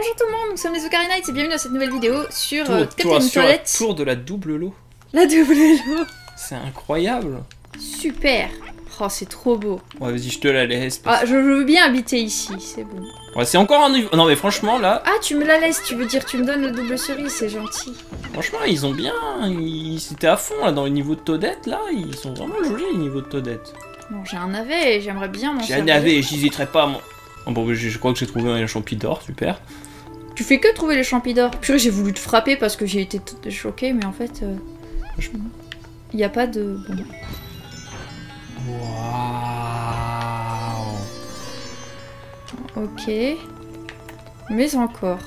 Bonjour tout le monde, nous sommes les Ocarina Knights et bienvenue dans cette nouvelle vidéo sur Tour, euh, tour Captain sur la Toilette. tour de la double lot. La double lot. C'est incroyable. Super. Oh, c'est trop beau. Ouais, vas-y, je te la laisse. parce- Ah, je veux bien habiter ici, c'est bon. Ouais, c'est encore un niveau. Non, mais franchement, là, Ah, tu me la laisses, tu veux dire tu me donnes le double cerise, c'est gentil. franchement, ils ont bien. Ils étaient à fond là dans le niveau de Toadette. Là, ils sont vraiment jolis les niveaux de Toadette. Bon, j'ai un navet et j'aimerais bien m'en J'ai un servir. navet, j'hésiterai pas. Moi. Oh, bon, je, je crois que j'ai trouvé un champi d'or, super. Tu fais que trouver les champis d'or. Purée, j'ai voulu te frapper parce que j'ai été choquée, mais en fait, euh, Je- il n'y a pas de... Bon. Waouh. Ok. Mais encore.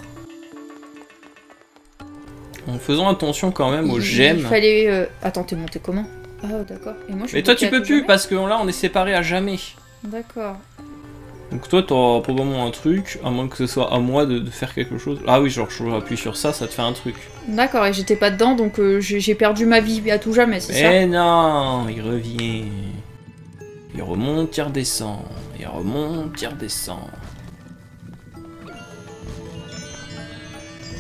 En faisant attention quand même aux Il- gemmes. Il fallait... euh, Attends, t'es monté comment? Ah, d'accord. Et moi, je suis Mais toi, tu peux plus jamais? parce que là, on est séparés à jamais. D'accord. Donc toi, t'auras probablement un truc, à moins que ce soit à moi de, de faire quelque chose. Ah oui, genre, je appuie sur ça, ça te fait un truc. D'accord, et j'étais pas dedans, donc euh, j'ai perdu ma vie à tout jamais, c'est ça? Mais non, il revient. Il remonte, il redescend. Il remonte, il redescend.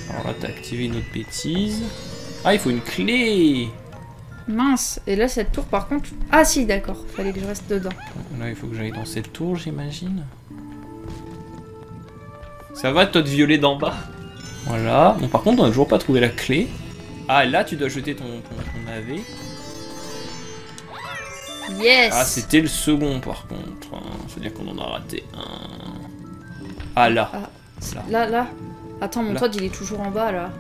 Alors là, t'as activé une autre bêtise. Ah, il faut une clé Mince. Et là, cette tour, par contre... Ah si, d'accord. Fallait que je reste dedans. Là, il faut que j'aille dans cette tour, j'imagine. Ça va, toi, de violer d'en bas Voilà. Bon, par contre, on a toujours pas trouvé la clé. Ah, là, tu dois jeter ton, ton, ton navet. Yes Ah, c'était le second, par contre. C'est-à-dire qu'on en a raté un. Ah, là. Ah, Là. Là, là. Attends, mon Là. toad, il est toujours en bas, là.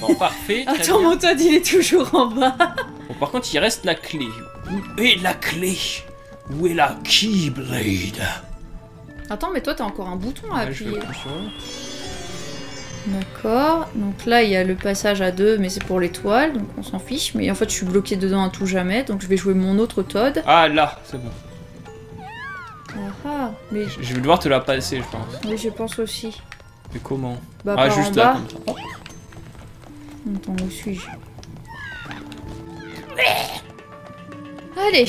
Bon, parfait. Attends, bien. mon toad, il est toujours en bas. Bon, par contre, il reste la clé. Où est la clé Où est la Keyblade? Attends, mais toi, t'as encore un bouton à Ouais, appuyer. D'accord. Donc là, il y a le passage à deux, mais c'est pour l'étoile, donc on s'en fiche. Mais en fait, je suis bloquée dedans à tout jamais, donc je vais jouer mon autre toad. Ah, là, c'est bon. Ah ah. Mais Je vais devoir te la passer, je pense. oui, je pense aussi. Mais comment? Bah, Ah, par juste en là, bas. comme ça. Attends, où suis-je? Allez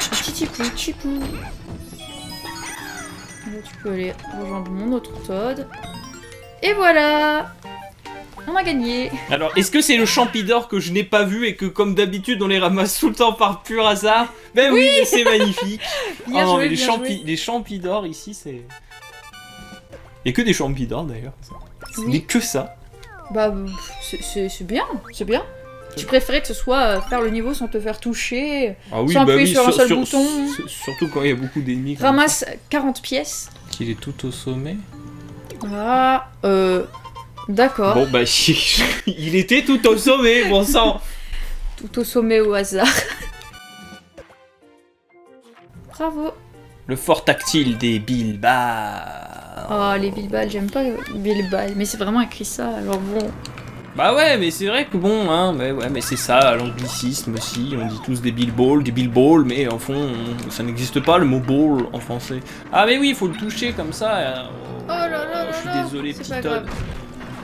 Tchitipou, tchipou. Là, tu peux aller rejoindre mon autre Toad. Et voilà On a gagné Alors, est-ce que c'est le champidor que je n'ai pas vu et que, comme d'habitude, on les ramasse tout le temps par pur hasard? Ben oui, mais c'est magnifique Bien Oh non, mais les, champi les champidors ici, c'est... Il y a que des champidors d'ailleurs. Oui. n'est que ça. Bah, c'est bien, c'est bien. Tu préférais que ce soit euh, faire le niveau sans te faire toucher, Ah oui, Sans appuyer sur un seul bouton. sur- surtout quand il y a beaucoup d'ennemis. ramasse 40 pièces. Qu'il est tout au sommet. Ah, euh... D'accord. Bon bah, il était tout au sommet, bon sang Tout au sommet au hasard. Bravo. Le fort tactile des Bilbao. Oh, les Bilbal, j'aime pas Bilbal, mais c'est vraiment écrit ça, alors bon. Bah ouais, mais c'est vrai que bon, hein, mais ouais, mais c'est ça, l'anglicisme aussi. On dit tous des billballs, des billballs, mais en fond, on- ça n'existe pas le mot ball en français. Ah mais oui, il faut le toucher comme ça. euh, Oh là là là Je suis là, désolé, petit grave.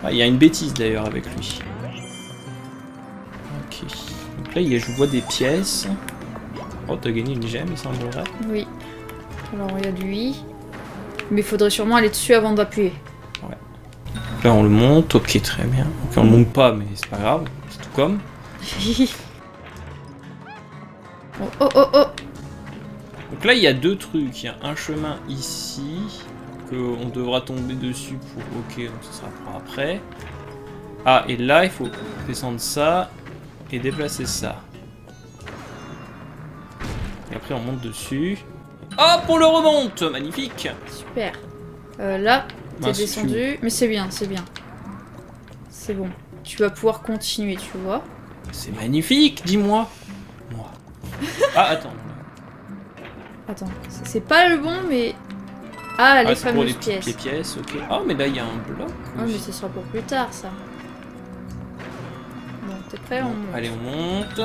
Ah, Il y a une bêtise d'ailleurs avec lui. Ok. Donc là, il y a- je vois des pièces. Oh, t'as gagné une gemme, il semblerait. Oui. Alors, il y a lui. Mais il faudrait sûrement aller dessus avant d'appuyer. Donc là, on le monte. Ok, très bien. Ok, on le monte pas, mais c'est pas grave. C'est tout comme. oh oh oh oh Donc là, il y a deux trucs. Il y a un chemin ici que on devra tomber dessus pour. Ok, donc ce sera pour après. Ah, et là, il faut descendre ça et déplacer ça. Et après, on monte dessus. Hop, on le remonte Magnifique Super. Euh, là, t'es Mince, descendu, mais c'est bien, c'est bien. C'est bon. Tu vas pouvoir continuer, tu vois. C'est magnifique, dis-moi Moi. Ah, attends. Attends, c'est- pas le bon, mais... Ah, les Ah, c'est pour fameuses les petites pièces. ok. Ah, mais là, il y a un bloc. Ah, mais ce sera pour plus tard, ça. Bon, t'es prêt, on monte. Allez, on monte.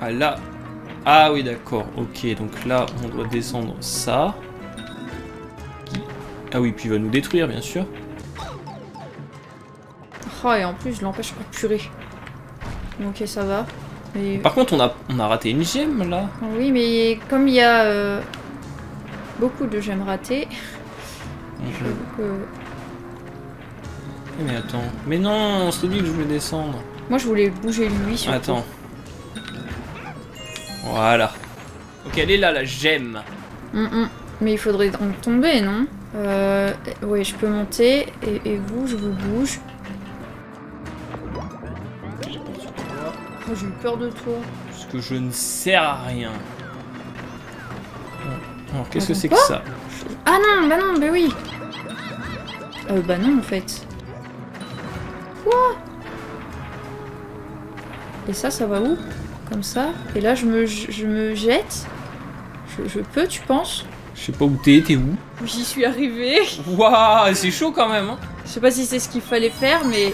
Ah là. Ah oui, d'accord. Ok, donc là, on doit descendre ça. Ah oui, puis il va nous détruire, bien sûr. Oh, et en plus, je l'empêche pas de purer. Ok, ça va. Mais... Par contre, on a, on a raté une gemme, là. Oui, mais comme il y a... euh, beaucoup de gemmes ratées. J'avoue que- Mais attends. Mais non, c'est lui que je voulais descendre. Moi, je voulais bouger lui surtout. Attends. Voilà. Ok, elle est là, la gemme. Hum, hum. Mais il faudrait donc tomber, non? Euh, Oui, je peux monter. Et, et vous, je vous bouge. Oh, j'ai eu peur de toi. Parce que je ne sers à rien. Alors, qu'est-ce que c'est que ça Ah non, bah non, bah oui. Euh, bah non, en fait. Quoi Et ça, ça va où? Comme ça? Et là, je me, je, je me jette? Je, je peux, tu penses? Je sais pas où t'es, t'es où J'y suis arrivée. Waouh, c'est chaud quand même. Hein Je sais pas si c'est ce qu'il fallait faire, mais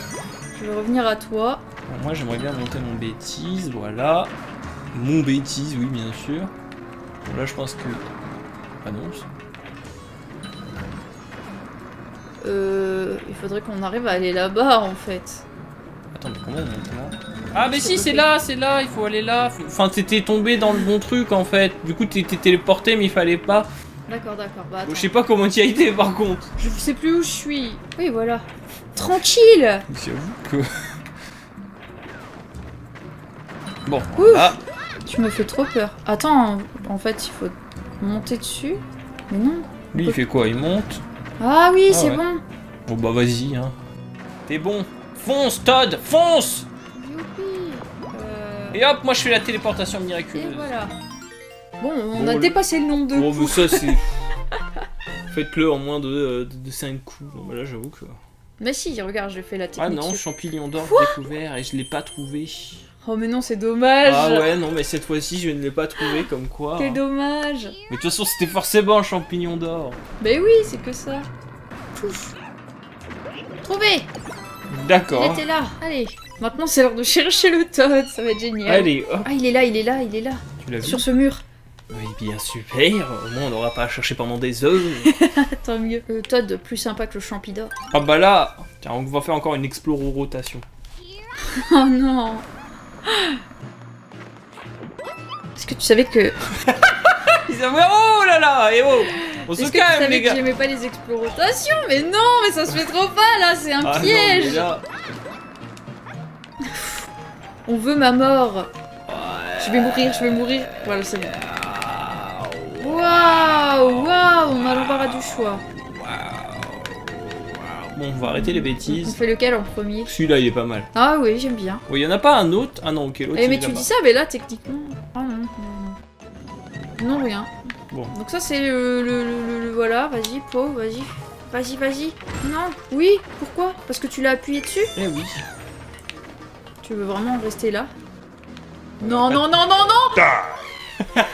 je vais revenir à toi. Bon, moi, j'aimerais bien monter mon bêtise, voilà. Mon bêtise, oui, bien sûr. Bon, là, je pense que... Ah non, Euh, il faudrait qu'on arrive à aller là-bas, en fait. Attends, mais comment on monte là Ah, mais si, c'est là, c'est là, il faut aller là. Enfin, t'étais tombé dans le bon truc, en fait. Du coup, t'étais téléporté, mais il fallait pas. D'accord, d'accord. Bah. Je sais pas comment t'y as été, par contre. Je sais plus où je suis. Oui, voilà. Tranquille J'avoue que... Bon, Ouf. Tu me fais trop peur. Attends, en fait, il faut monter dessus. Mais non. lui, il fait quoi? Il monte? Ah oui, Ah c'est ouais. bon. Bon, bah, vas-y, hein. T'es bon. Fonce, Todd, fonce Youpi. Euh, Et hop, moi, je fais la téléportation et miraculeuse. voilà. Bon, on Bon, a le- dépassé le nombre de Bon, coups. ça, c'est... Faites-le en moins de, de, 5 coups. Bon, bah là, j'avoue que... Mais si, regarde, j'ai fait la Ah technique. non, sur- champignon d'or découvert et je l'ai pas trouvé. Oh mais non, c'est dommage. Ah ouais, non, mais cette fois-ci, je ne l'ai pas trouvé comme quoi. Quel dommage. Mais de toute façon, c'était forcément un champignon d'or. Mais oui, c'est que ça. Pouf. Trouvé Il D'accord. était là. Allez. Maintenant, c'est l'heure de chercher le Todd. Ça va être génial. Allez, hop, Ah, il est là, il est là, il est là. tu l'as vu Sur ce mur. Oui, bien super. Au moins, on n'aura pas à chercher pendant des heures. Tant mieux. Le Todd, plus sympa que le Champidor. ah bah là, tiens, on va faire encore une exploro-rotation. Oh non Est-ce que tu savais que... Ils avaient- Oh là là, et oh On se Est-ce que tu calme, savais les que j'aimais pas les explorations? Mais non, mais ça se fait trop pas là, c'est un Ah piège là- On veut ma mort Ouais. Je vais mourir, je vais mourir. Voilà, c'est bon. Ah, Waouh Waouh On a l'embarras du choix. Bon, on va arrêter les On bêtises. fait lequel en premier? Celui-là, il est pas mal. Ah oui, j'aime bien. Oui, y en a pas un autre? Ah non, ok, l'autre. Eh il mais tu dis ça, mais là techniquement... Ah non, non, non. Non, rien. Bon. Donc ça c'est le, le, le- le- le- Voilà, vas-y, Po, vas-y. Vas-y, vas-y. Non Oui Pourquoi? Parce que tu l'as appuyé dessus? Eh oui. Tu veux vraiment rester là? Non, non, non, non, non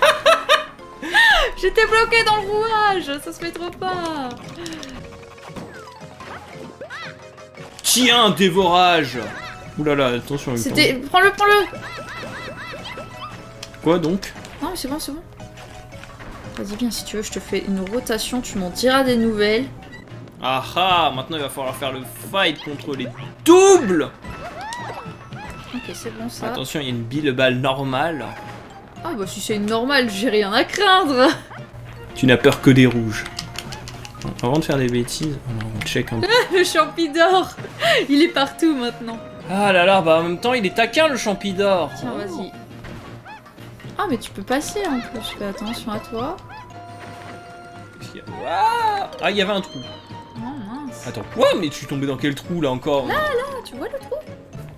J'étais bloquée dans le rouage Ça se fait trop pas Tiens, dévorage Ouh là là, attention. C'était... Prends-le, prends-le Quoi donc? Non, mais c'est bon, c'est bon. Vas-y, viens, si tu veux, je te fais une rotation, tu m'en diras des nouvelles. Ah ah Maintenant, il va falloir faire le fight contre les doubles Ok, c'est bon, ça. Attention, il y a une bille balle normale. Ah bah si c'est une normale, j'ai rien à craindre Tu n'as peur que des rouges. Avant de faire des bêtises, on check un peu. Le champidor Il est partout maintenant. Ah là là, bah en même temps, il est taquin le champidor. Tiens, vas-y. Ah, mais tu peux passer en plus. Fais attention à toi. Qu'est-ce qu'il y a Ah Ah, il y avait un trou. Non, mince. Attends, quoi Mais tu es tombé dans quel trou là encore? Ah, tu vois le trou?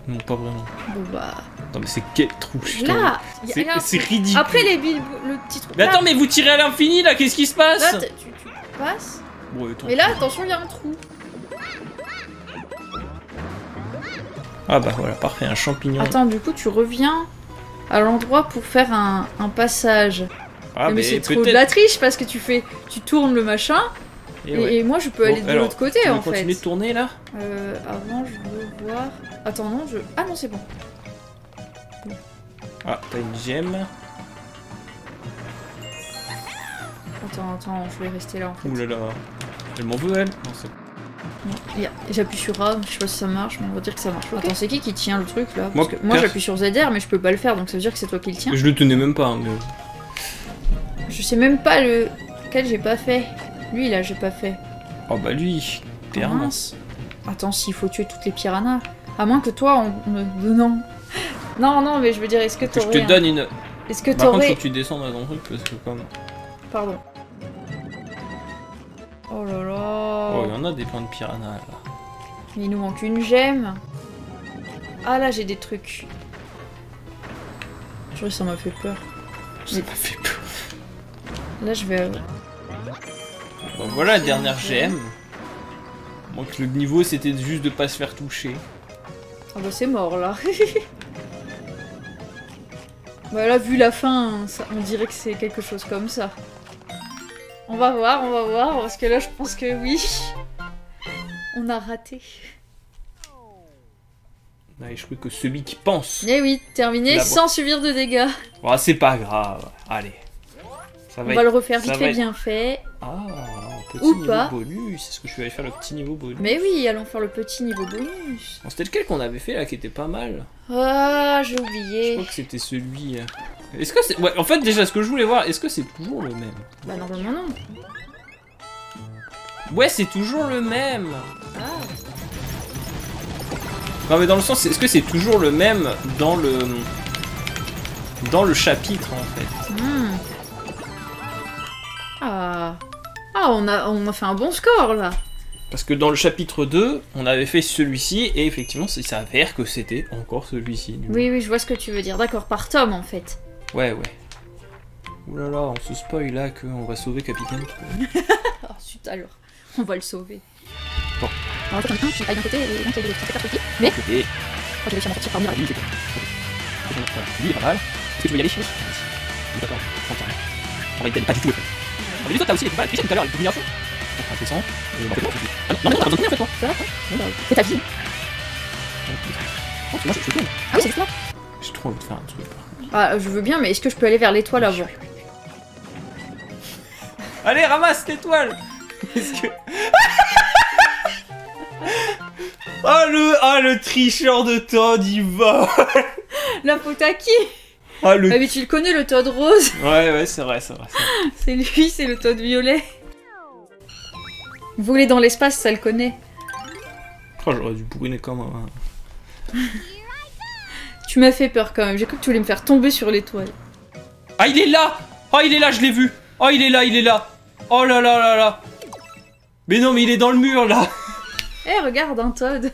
Non, pas vraiment. Bon bah... Attends, mais c'est quel trou Là C'est ridicule. Après les billes, le petit trou. Mais Là, attends, mais vous tirez à l'infini là, qu'est-ce qui se passe Là, tu, tu passes. Bon. Et là, attention, il y a un trou. Ah bah voilà, parfait, un champignon. Attends, du coup, tu reviens à l'endroit pour faire un, un passage. ah, mais mais c'est trop de la triche parce que tu fais, tu tournes le machin Et et, ouais. et moi je peux Bon, aller de l'autre côté Tu en fait. continuer de tourner là? Euh, avant, je veux voir. Attends, non, je. Ah non, c'est bon. Ah, t'as une gemme. Attends, attends, je vais rester là en fait. Ouh là là. Elle m'en veut elle Non, c'est- J'appuie sur A, je sais pas si ça marche, mais on va dire que ça marche. Attends, c'est qui qui tient le truc là? Moi, Parce que moi j'appuie sur ZR, mais je peux pas le faire, donc ça veut dire que c'est toi qui le tiens. Je le tenais même pas. hein, mais- Je sais même pas le. Lequel j'ai pas fait Lui, là, j'ai pas fait. Oh bah lui, t'es Ah. mince. Attends, s'il faut tuer toutes les piranhas. À moins que toi, on me... Non. Non, non, mais je veux dire, est-ce que Que je t'aurais... te donne une... Est-ce que Par contre, faut t'aurais... que tu descendes dans ton truc parce que comme... Pardon. Oh là Oh, il y là. en a des points de piranha là. Il nous manque une gemme. Ah là, j'ai des trucs. Je ça m'a fait peur. Ça m'a fait peur. Là, je vais... Bon, voilà la dernière gemme. Donc le niveau c'était juste de pas se faire toucher. Ah bah c'est mort là. bah là vu la fin, ça- on dirait que c'est quelque chose comme ça. On va voir, on va voir, parce que là je pense que oui. On a raté. Je crois que celui qui pense. Eh oui, terminé La sans subir de dégâts. Ah, c'est pas grave. Allez. Ça On va le refaire vite fait être- bien fait. Ah, petit Ou niveau pas. bonus. Est-ce que je vais aller faire le petit niveau bonus Mais oui, allons faire le petit niveau bonus. Bon, C'était lequel qu'on avait fait là qui était pas mal Ah, j'ai Je oublié. crois que c'était celui. euh. Est-ce que c'est. Ouais, en fait, déjà, ce que je voulais voir, est-ce que c'est toujours le même Bah normalement non. Ouais, c'est toujours le même Ah, Non, mais dans le sens, est-ce que c'est toujours le même dans le. Dans le chapitre en fait hmm. Ah. Ah, on a, on a fait un bon score là. Parce que dans le chapitre 2, on avait fait celui-ci et effectivement, ça s'avère que c'était encore celui-ci. Oui, oui, je vois ce que tu veux dire. D'accord, par tome en fait. Ouais, ouais. Ouh là là, on se spoil là qu'on va sauver Capitaine. Ah, zut alors. On va le sauver. Bon. On va faire comme un qui aille d'un côté et l'un qui aille de l'autre. Ça fait faire petit. Mais, Et. oh, je vais sortir par miracle. C'est Lui, il est pas mal. Est-ce que tu veux y aller Oui, D'accord, tranquille. On va y aller pas du tout le fait. On a vu toi, t'as aussi les balles. Tout à l'heure, les combinaisons. On descend. Et on fait quoi Ah non, non, non, t'as besoin de en fait, toi. Fais ta vie. Oh, moi, je tourne. Ah oui, c'est juste là. J'ai trop envie de faire un truc. Ah, je veux bien, mais est-ce que je peux aller vers l'étoile avant? Allez, ramasse l'étoile Est-ce que. Ah le, ah le tricheur de Todd, il va La faute à qui? Ah le... Ah mais tu le connais, le Todd rose Ouais, ouais, c'est vrai, c'est vrai. c'est lui, c'est le Todd violet. Voler dans l'espace, ça le connaît. Oh, j'aurais dû bourriner comme un... Tu m'as fait peur quand même, j'ai cru que tu voulais me faire tomber sur l'étoile. Ah, il est là Oh, il est là, je l'ai vu Oh, il est là, il est là Oh là là là là Mais non, mais il est dans le mur, là Eh, regarde, un Todd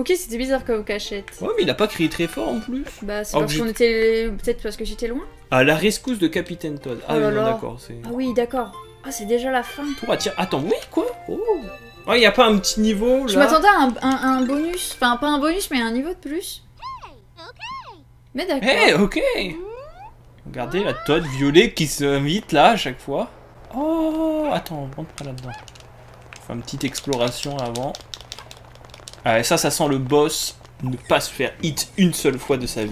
Ok, c'était bizarre comme cachette. Ouais, mais il a pas crié très fort, en plus Bah, c'est Oh, parce qu'on était... Peut-être parce que j'étais loin Ah, la rescousse de Capitaine Todd. Ah, Oh oui, d'accord. Ah oui, d'accord. Ah, c'est déjà la fin. Pour attirer... Attends, oui, quoi? Oh Oh, il y a pas un petit niveau, là? Je m'attendais à un, un- un bonus. Enfin, pas un bonus, mais un niveau de plus. Mais d'accord. Eh, ok Regardez la Todd violet qui s'invite là à chaque fois. Oh, attends, on rentre pas là-dedans. Une petite exploration avant. Ah, et ça, ça sent le boss ne pas se faire hit une seule fois de sa vie.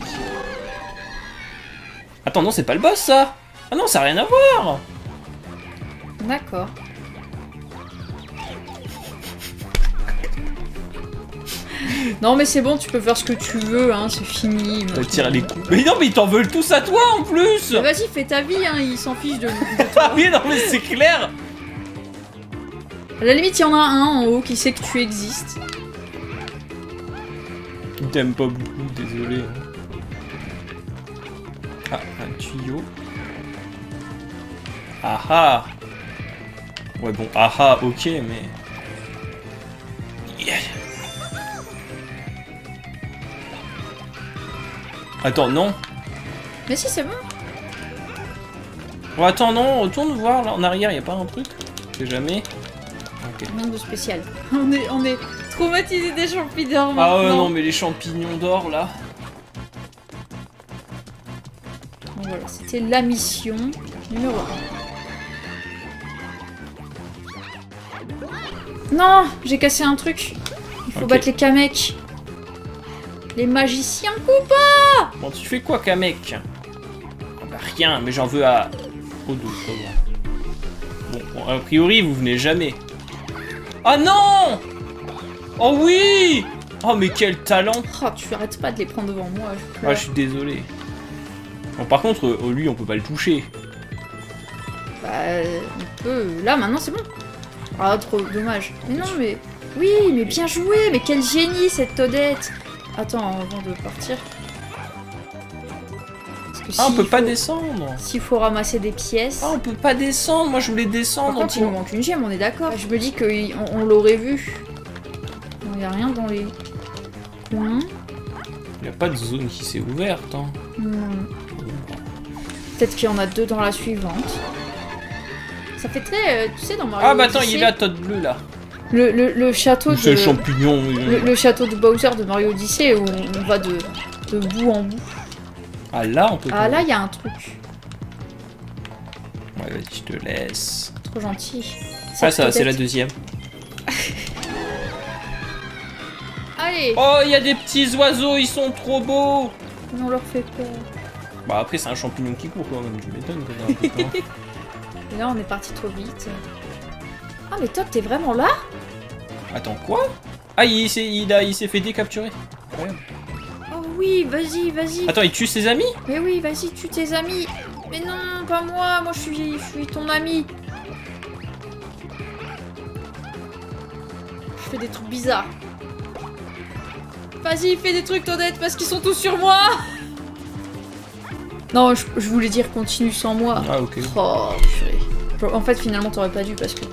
Attends, non, c'est pas le boss ça Ah non, ça a rien à voir D'accord. Non mais c'est bon, tu peux faire ce que tu veux, hein, c'est fini. Ça tire les coups. Mais non, mais ils t'en veulent tous à toi en plus Vas-y, fais ta vie, hein, ils s'en fichent de, de Ah toi. oui, non, mais c'est clair À la limite, il y en a un en haut qui sait que tu existes. T'aime pas beaucoup, désolé. Ah, un tuyau. Ah ah Ouais bon, ah ah, ok, mais... Yeah. Attends, non Mais si, c'est bon. Oh, attends, non, retourne voir, là, en arrière, y a pas un truc sais jamais. Ok. Rien de spécial. On est, on est traumatisés des champignons Ah ouais, non, mais les champignons d'or, là... Bon, voilà, c'était la mission numéro 1. Non, j'ai cassé un truc. Il faut battre les kamek. Les magiciens coupa Bon, tu fais quoi, Kamek? Ah bah rien, mais j'en veux à... Au dos, bon, a priori, vous venez jamais. Ah non Oh oui Oh, mais quel talent Oh, tu arrêtes pas de les prendre devant moi. je Ah, je suis désolé. Bon, par contre, euh, lui, on peut pas le toucher. Bah, on peut... Là, maintenant, c'est bon. Ah, trop dommage. Mais non, mais... Oui, mais bien joué Mais quel génie, cette Todette Attends, avant de partir... Ah, on peut pas descendre S'il faut ramasser des pièces... Ah, on peut pas descendre Moi, je voulais Par descendre contre, il nous manque une gemme, on est d'accord. Je me dis qu'on on, l'aurait vu. Il y a rien dans les coins. Il y a pas de zone qui s'est ouverte, hein. Peut-être qu'il y en a deux dans la suivante. Ça fait très, euh, tu sais, dans Mario Ah, bah attends, il est là, Todd bleu, là. Le, le, le château C'est de... le champignon. Le, le château de Bowser de Mario Odyssey où on, va de, de bout en bout. Ah, là, on peut... Ah là, il y a un truc. Ouais, vas-y, je te laisse. Trop gentil. Ah, ça, c'est la deuxième. Allez, Oh, il y a des petits oiseaux, ils sont trop beaux on leur fait peur. Bah après, c'est un champignon qui court, quand même. Peur. Et là, on est parti trop vite. Ah, mais Todd, t'es vraiment là? Attends, quoi? Ah, il s'est il a- il fait décapturer. Oh oui, vas-y, vas-y. Attends, il tue ses amis? Mais oui, vas-y, tue tes amis. Mais non, pas moi. Moi, je suis, je suis ton ami. Je fais des trucs bizarres. Vas-y, fais des trucs, Todette, parce qu'ils sont tous sur moi. Non, je, je voulais dire continue sans moi. Ah, ok. Oh, purée. En fait, finalement, t'aurais pas dû parce que.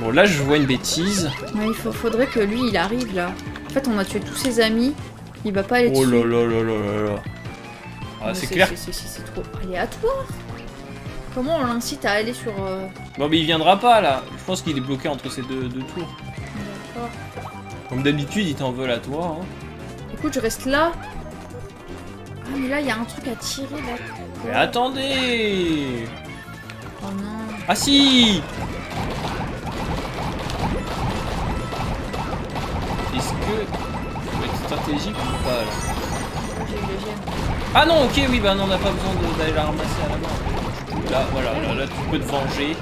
Bon, là, je vois une bêtise. Ouais, il faut- faudrait que lui, il arrive là. En fait, on a tué tous ses amis. Il va pas aller Oh dessus. là là là là là là. Ah, c'est clair. C'est trop aléatoire. Comment on l'incite à aller sur. euh, Bon, mais il viendra pas, là. Je pense qu'il est bloqué entre ces deux, deux tours. D'accord. Comme d'habitude, il t'en veut à toi. Hein. Écoute, je reste là. Ah, mais là, il y a un truc à tirer là. Mais attendez Oh non. Ah si Est-ce que... faut être stratégique ou pas, là? Ah non, ok, oui, bah non, on n'a pas besoin d'aller la ramasser à la main. Là, voilà, là, là, tu peux te venger.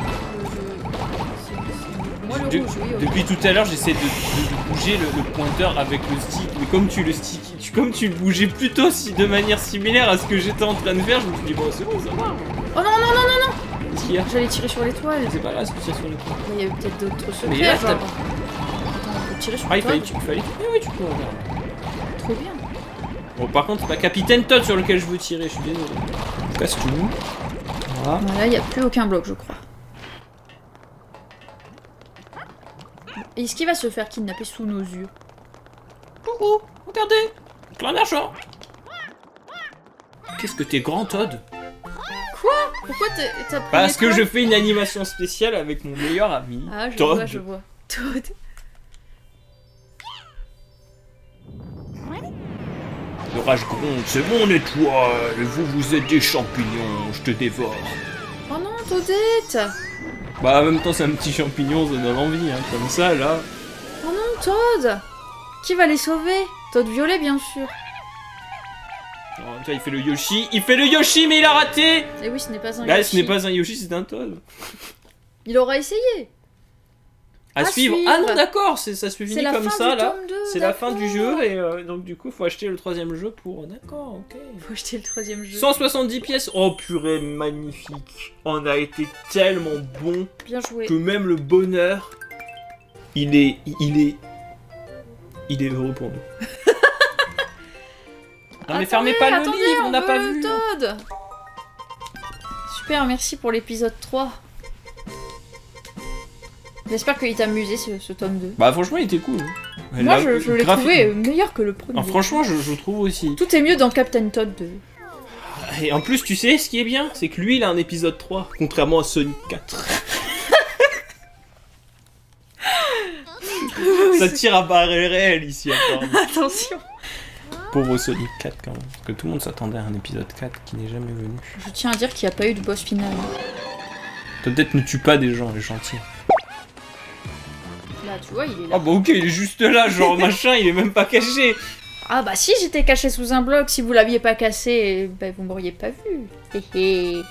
Moi, le De- rouge, oui. ok. Depuis tout à l'heure, j'essaie de, de bouger le, le pointeur avec le stick, mais comme tu le stick, tu, comme tu le bougeais plutôt si, de manière similaire à ce que j'étais en train de faire, je me suis dit, bon, c'est bon, ça va. Oh non, non, non, non, non J'allais tirer sur l'étoile. C'est pas là, c'est sur le coup. Il y a eu peut-être d'autres Mais secrets, là, genre. t'as- Attends, on peut tirer sur Ah, il fallait, Todd. il fallait... Oui, oui, tu peux, regarde. Trop bien. Bon, par contre, c'est pas Capitaine Todd sur lequel je veux tirer, je suis désolé. Je casse tout. Voilà. Voilà, il n'y a plus aucun bloc, je crois. Est-ce qu'il va se faire kidnapper sous nos yeux Coucou, regardez, plein d'argent. Qu'est-ce que t'es grand, Todd Pourquoi t'es- t'as pris Parce que je fais une animation spéciale avec mon meilleur ami, Ah, je Todd. vois, je vois. Todd. L'orage gronde, c'est mon étoile, vous, vous êtes des champignons, je te dévore. Oh non, Toadette Bah, en même temps, c'est un petit champignon, ça donne envie, hein, comme ça, là. Oh non, Todd Qui va les sauver? Todd violet, bien sûr. Oh, tu vois, il fait le Yoshi, il fait le Yoshi, mais il a raté Et oui, ce n'est pas un Là, Yoshi. ce n'est pas un Yoshi, c'est un Todd. Il aura essayé. À, À suivre. suivre. Ah non, d'accord, ça se finit comme ça, là. tome 2, C'est la fin du jeu, et euh, donc du coup, faut acheter le troisième jeu pour... D'accord, ok. Faut acheter le troisième jeu. 170 pièces Oh purée, magnifique On a été tellement bon Bien joué. que même le bonheur, il est... Il est... Il est heureux pour nous. non mais fermez pas le livre, on n'a pas vu Todd Super, merci pour l'épisode 3. J'espère qu'il t'a amusé ce, ce tome 2. Bah franchement, il était cool. Et Moi, là, je, je l'ai trouvé euh, meilleur que le premier. Ah, franchement, je, je trouve aussi. Tout est mieux dans Captain Todd 2. Et en plus, tu sais, ce qui est bien, c'est que lui, il a un épisode 3, contrairement à Sonic 4. Ça tire à barre réel ici, apparemment. Attention Pauvre Sonic 4 quand même. Parce que tout le monde s'attendait à un épisode 4 qui n'est jamais venu. Je tiens à dire qu'il n'y a pas eu de boss final. Peut-être ne tue pas des gens, les gentils. Tu vois, il est là. Ah bah ok, il est juste là, genre machin, il est même pas caché. Ah bah si j'étais caché sous un bloc, si vous l'aviez pas cassé, bah vous m'auriez pas vu.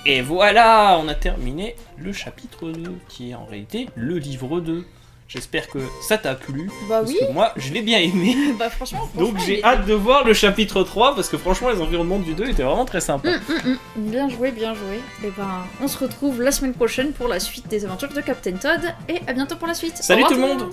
Et voilà, on a terminé le chapitre 2, qui est en réalité le livre 2. J'espère que ça t'a plu. Bah parce oui, que moi, je l'ai bien aimé. bah franchement, franchement, Donc j'ai est- hâte de voir le chapitre 3 parce que franchement, les environnements du 2 étaient vraiment très sympas. Hum, hum, hum. Bien joué, bien joué. Et ben, on se retrouve la semaine prochaine pour la suite des aventures de Captain Todd. Et à bientôt pour la suite. Salut tout le monde